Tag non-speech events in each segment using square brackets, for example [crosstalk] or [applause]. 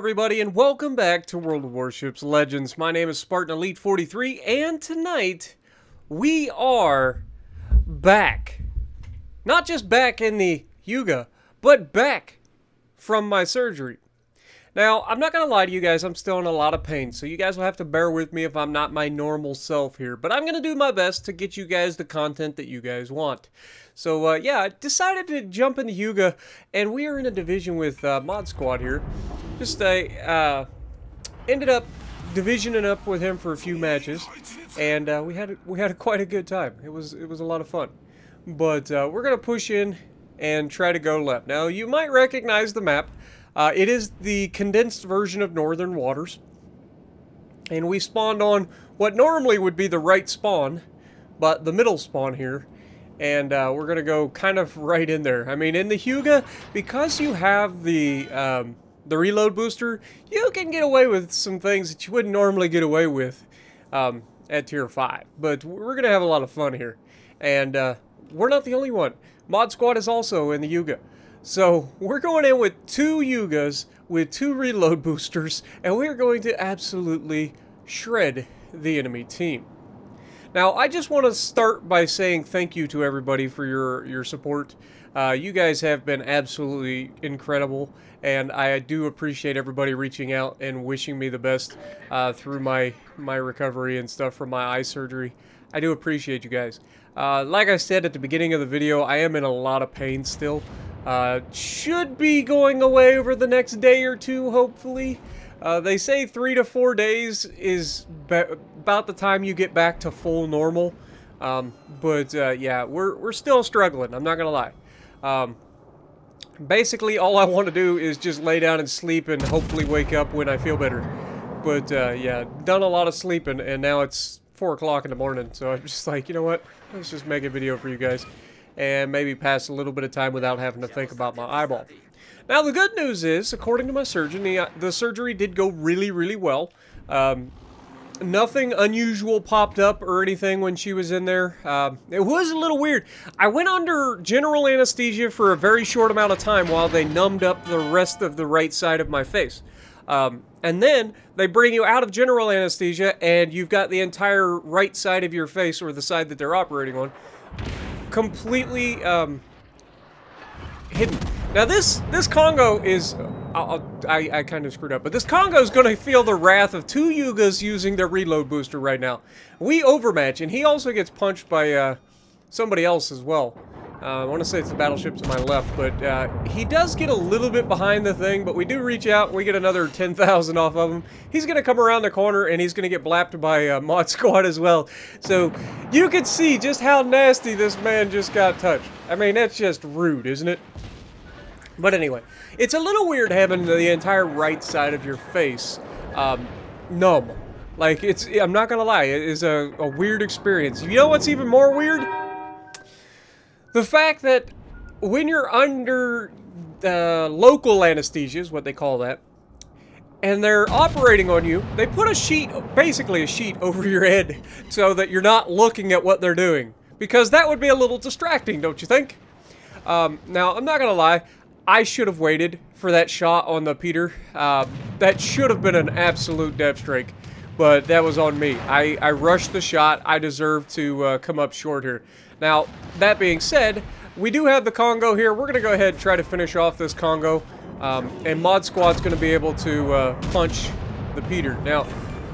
everybody, and welcome back to World of Warships Legends. My name is Spartan Elite 43, and tonight we are back. Not just back in the Hyuga, but back from my surgery. Now, I'm not going to lie to you guys, I'm still in a lot of pain, so you guys will have to bear with me if I'm not my normal self here. But I'm going to do my best to get you guys the content that you guys want. So, uh, yeah, I decided to jump into Hyuga, and we are in a division with uh, Mod Squad here. Just, uh, uh, ended up divisioning up with him for a few matches, and uh, we had we had a, [laughs] quite a good time. It was it was a lot of fun. But uh, we're gonna push in and try to go left. Now you might recognize the map. Uh, it is the condensed version of Northern Waters. And we spawned on what normally would be the right spawn, but the middle spawn here. And uh, we're going to go kind of [laughs] right in there. I mean, in the Hyuga, because you have the, um, the reload booster, you can get away with some things that you wouldn't normally get away with um, at Tier 5. But we're going to have a lot of fun here. And uh, we're not the only one. Mod Squad is also in the Hyuga. So we're going in with two Hyugas, with two reload [laughs] boosters, and we're going to absolutely shred the enemy team. Now, I just want to start by saying thank you to everybody for your, your support. Uh, you guys have been absolutely incredible, and I do appreciate everybody reaching out and wishing me the best uh, through my, my recovery and stuff from my eye surgery. I do appreciate you guys. Uh, like I said at the beginning of the video, I am in a lot of pain still. Uh, should be going away over the next day or two, hopefully. Uh, they say three to four days is about the time you get back to full normal. Um, but uh, yeah, we're, we're still struggling, I'm not going to lie. Um, basically, all I want to do is just lay down and sleep and hopefully wake up when I feel better. But uh, yeah, done a lot of sleeping and now it's 4 o'clock in the morning. So I'm just like, you know what, let's just make a video for you guys and maybe pass a little bit of time without having to think about my eyeball. Now, the good news is, according to my surgeon, the, the surgery did go really, really well. Um, nothing unusual popped up or anything when she was in there. Uh, it was a little weird. I went under general anesthesia for a very short amount of time while they numbed up the rest of the right side of my face. Um, and then they bring you out of general anesthesia and you've got the entire right side of your face or the side that they're operating on completely um, hidden. Now this this Kongo is, I'll, i I, kind of screwed up, but this Kongo is going to feel the wrath of two Hyugas using their reload booster right now. We overmatch, and he also gets punched by uh, somebody else as well. Uh, I want to say it's the battleship to my left, but uh, he does get a little bit behind the thing, but we do reach out and we get another 10,000 off of him. He's going to come around the corner and he's going to get blapped by uh, Mod [laughs] Squad as well. So you can see just how nasty this man just got touched. I mean, that's just rude, isn't it? But anyway, it's a little weird having the entire right side of your face um, numb. Like, it's, I'm not gonna lie, it is a, a weird experience. You know what's even more weird? The fact that when you're under uh, local anesthesia is what they call that, and they're operating on you, they put a sheet, basically a sheet over your head so that you're not looking at what they're doing. Because that would be a little distracting, don't you think? Um, now, I'm not gonna lie, I should have waited for that shot on the Peter. Uh, that should have been an absolute death strike, but that was on me. I, I rushed the shot. I deserve to uh, come up short here. Now, that being said, we do have the Kongo here. We're going to go ahead and try to finish off this Kongo, Um, and Mod Squad's going to be able to uh, punch the Peter. Now,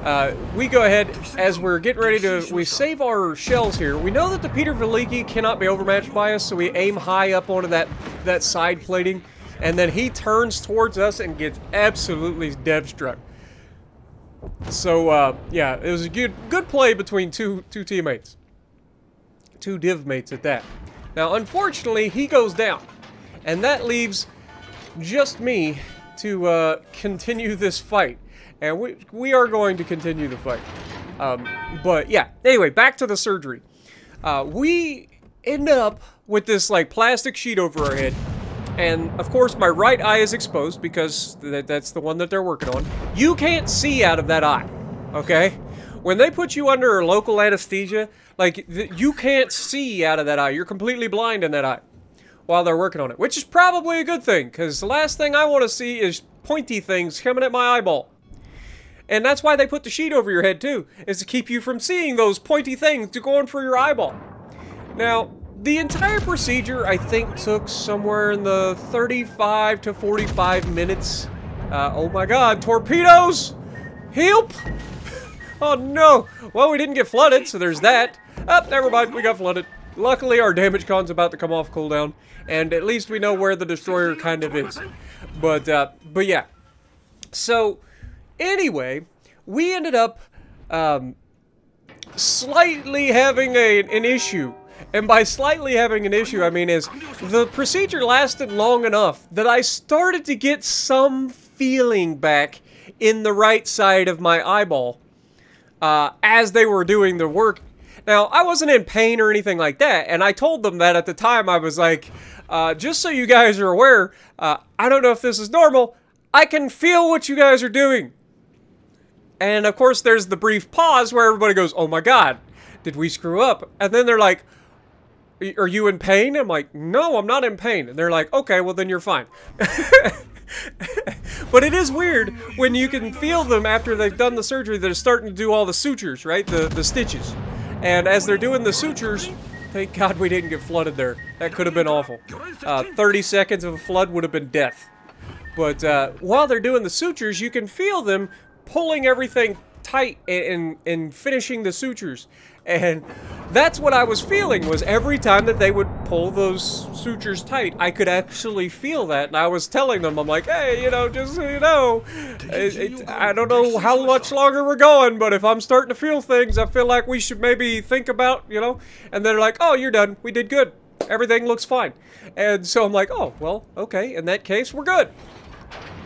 uh, we go ahead, as we're getting ready to, we save our shells here. We know that the Peter Veliki cannot be overmatched by us, so we aim high up onto that, that side plating. And then he turns towards us and gets absolutely dev struck. So, uh, yeah, it was a good, good play between two, two teammates two div mates at that. Now, unfortunately, he goes down. And that leaves just me to uh, continue this fight. And we, we are going to continue the fight. Um, but yeah, anyway, back to the surgery. Uh, we end up with this like plastic sheet over our head. And of course, my right eye is exposed because th that's the one that they're working on. You can't see out of that eye, okay? When they put you under local anesthesia, like, you can't see out of that eye. You're completely blind in that eye while they're working on it, which is probably a good thing, because the last thing I want to see is pointy things coming at my eyeball. And that's why they put the sheet over your head too, is to keep you from seeing those pointy things to going for your eyeball. Now, the entire procedure, I think, took somewhere in the 35 to 45 minutes. Uh, oh my god, torpedoes! Help! [laughs] oh no! Well, we didn't get flooded, so there's that. Oh, never mind, we got flooded. Luckily, our damage con's about to come off cooldown, and at least we know where the destroyer kind of is. But, uh, but yeah. So, Anyway, we ended up um, slightly having a, an issue. And by slightly having an issue, I mean is the procedure lasted long enough that I started to get some feeling back in the right side of my eyeball uh, as they were doing the work. Now, I wasn't in pain or anything like that, and I told them that at the time I was like, uh, just so you guys are aware, uh, I don't know if this is normal, I can feel what you guys are doing. And of course, there's the brief pause where everybody goes, oh my god, did we screw up? And then they're like, are you in pain? I'm like, no, I'm not in pain. And they're like, okay, well then you're fine. [laughs] but it is weird when you can feel them after they've done the surgery they're starting to do all the sutures, right? The, the stitches. And as they're doing the sutures, thank God we didn't get flooded there. That could have been awful. Uh, 30 seconds of a flood would have been death. But uh, while they're doing the sutures, you can feel them pulling everything tight and, and finishing the sutures. And that's what I was feeling, was every time that they would pull those sutures tight, I could actually feel that. And I was telling them, I'm like, hey, you know, just so you know, it, it, I don't know how much longer we're going, but if I'm starting to feel things, I feel like we should maybe think about, you know, and they're like, oh, you're done. We did good. Everything looks fine. And so I'm like, oh, well, okay, in that case, we're good.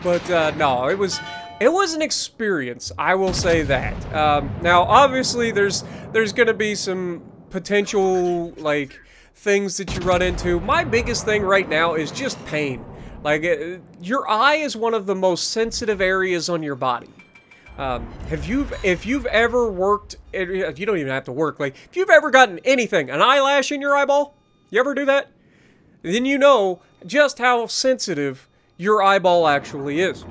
But, uh, no, it was it was an experience, I will say that. Um, now, obviously, there's there's going to be some potential, like, things that you run into. My biggest thing right now is just pain. Like, it, your eye is one of the most sensitive areas on your body. Um, have you, if you've ever worked, you don't even have to work, like, if you've ever gotten anything, an eyelash in your eyeball, you ever do that? Then you know just how sensitive your eyeball actually is.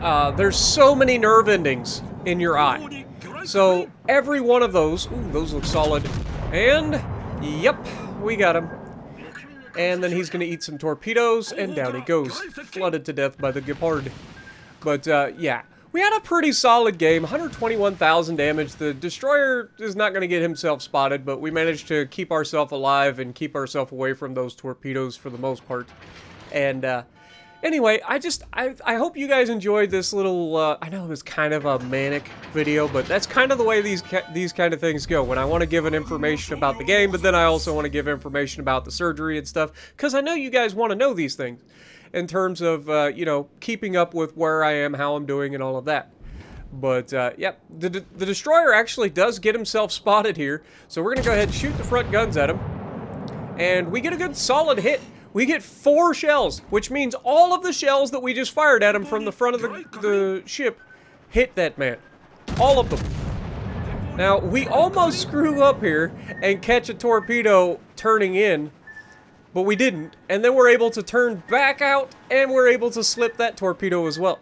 Uh, there's so many nerve endings in your eye. So every one of those, ooh, those look solid. And, yep, we got him. And then he's going to eat some torpedoes, and down he goes, flooded to death by the Gepard. But, uh, yeah, we had a pretty solid game, 121,000 damage. The Destroyer is not going to get himself spotted, but we managed to keep ourselves alive and keep ourselves away from those torpedoes for the most part. And, uh, Anyway, I just, I, I hope you guys enjoyed this little, uh, I know it was kind of a manic video, but that's kind of the way these these kind of things go. When I want to give an information about the game, but then I also want to give information about the surgery and stuff, because I know you guys want to know these things in terms of, uh, you know, keeping up with where I am, how I'm doing, and all of that. But, uh, yep, the, the Destroyer actually does get himself spotted here, so we're going to go ahead and shoot the front guns at him. And we get a good solid hit we get four shells, which means all of the shells that we just fired at him from the front of the, the ship hit that man. All of them. Now, we almost screw up here and catch a torpedo turning in, but we didn't. And then we're able to turn back out, and we're able to slip that torpedo as well.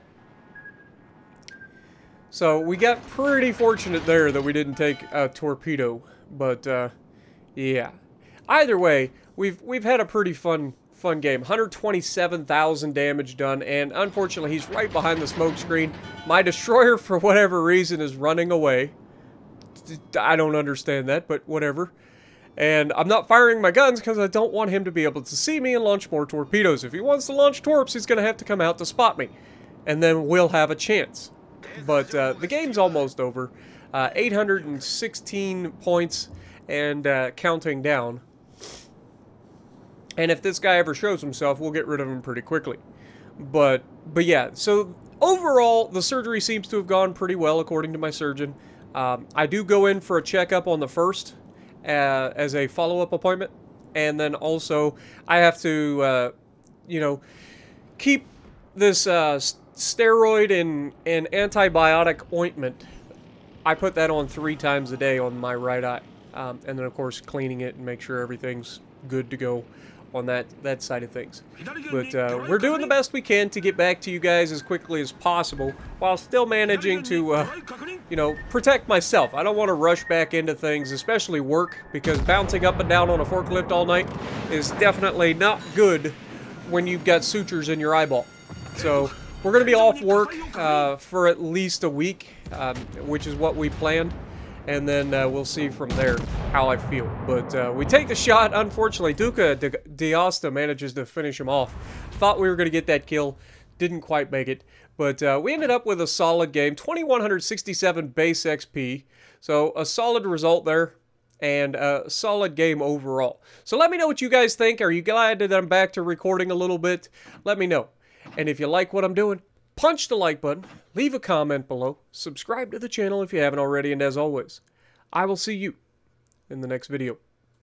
So, we got pretty fortunate there that we didn't take a torpedo. But, uh, yeah. Either way, we've we've had a pretty fun fun game. 127,000 damage done, and unfortunately, he's right behind the smoke screen. My destroyer, [laughs] for whatever reason, is running away. I don't understand that, but whatever. And I'm not firing my guns because I don't want him to be able to see me and launch more torpedoes. If he wants to launch torps, he's going to have to come out to spot me. And then we'll have a chance. But uh, the game's almost over. Uh, 816 points and uh, counting down. And if this guy ever shows himself, we'll get rid of him pretty quickly. But, but yeah, so overall, the surgery seems to have gone pretty well, according to my surgeon. Um, I do go in for a checkup on the first uh, as a follow-up appointment. And then also, I have to, uh, you know, keep this uh, steroid and, and antibiotic ointment. I put that on three times a day on my right eye. Um, and then, of course, cleaning it and make sure everything's good to go on that that side of things. But uh, we're doing the best we can to get back to you guys as quickly as possible, while still managing to, uh, you know, protect myself. I don't want to rush back into things, especially work, because bouncing up and down on a forklift all night is definitely not good when you've got sutures in your eyeball. So we're going to be off work uh, for at least a week, um, which is what we planned and then uh, we'll see from there how I feel. But uh, we take the shot. Unfortunately, Duca D'Aosta manages to finish him off. Thought we were going to get that kill. Didn't quite make it. But uh, we ended up with a solid game. 2167 base XP. So a solid result there. And a solid game overall. So let me know what you guys think. Are you glad that I'm back to recording a little bit? Let me know. And if you like what I'm doing, punch the like button, leave a comment below, subscribe to the channel if you haven't already, and as always, I will see you in the next video.